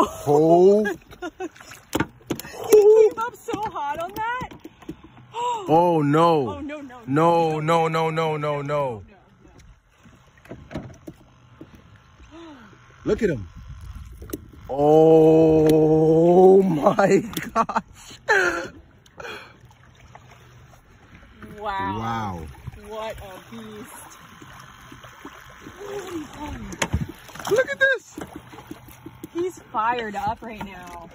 Oh. he came up so hot on that. Oh no. Oh no no No, no, no, no, no, no. Look at him. Oh my gosh. Wow. Wow. What a beast. Look at this. He's fired up right now.